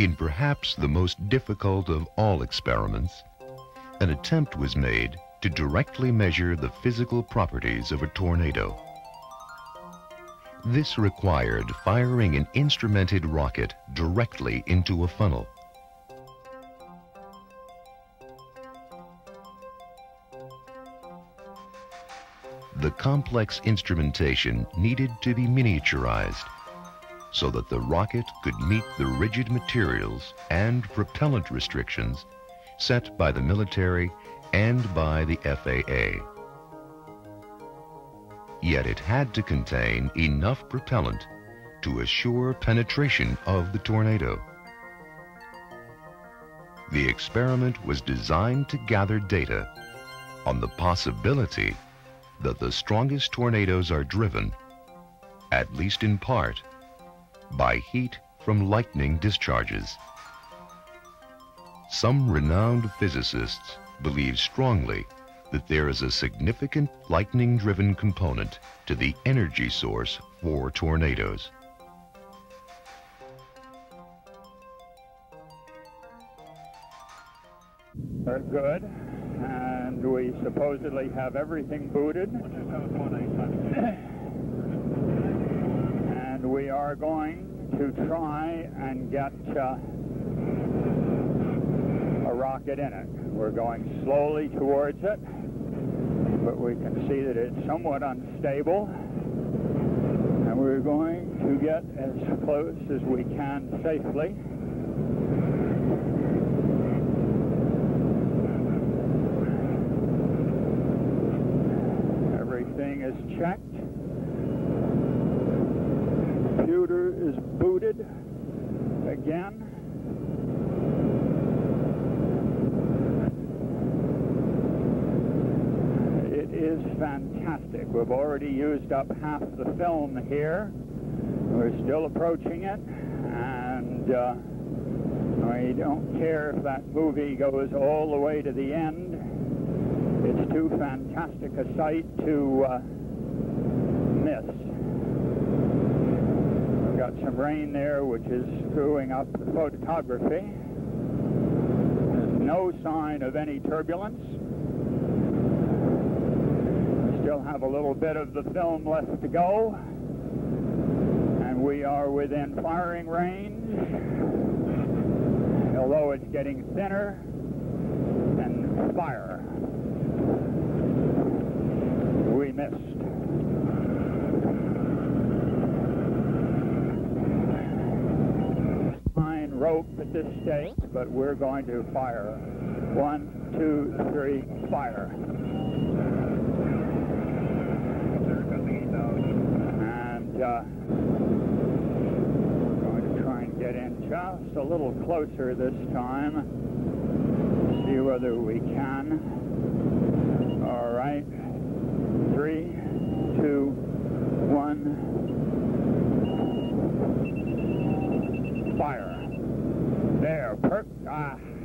In perhaps the most difficult of all experiments, an attempt was made to directly measure the physical properties of a tornado. This required firing an instrumented rocket directly into a funnel. The complex instrumentation needed to be miniaturized so that the rocket could meet the rigid materials and propellant restrictions set by the military and by the FAA. Yet it had to contain enough propellant to assure penetration of the tornado. The experiment was designed to gather data on the possibility that the strongest tornadoes are driven, at least in part, by heat from lightning discharges. Some renowned physicists believe strongly that there is a significant lightning-driven component to the energy source for tornadoes. Very good. And we supposedly have everything booted. we are going to try and get uh, a rocket in it. We're going slowly towards it, but we can see that it's somewhat unstable. And we're going to get as close as we can safely. Everything is checked. Is booted again. It is fantastic. We've already used up half the film here. We're still approaching it, and uh, I don't care if that movie goes all the way to the end. It's too fantastic a sight to uh, miss. Got some rain there, which is screwing up the photography. There's no sign of any turbulence. We still have a little bit of the film left to go. And we are within firing range, although it's getting thinner and fire. Rope at this stage, but we're going to fire. One, two, three, fire. And uh, we're going to try and get in just a little closer this time. See whether we can. All right. Three, two, one. Fire. There, per ah,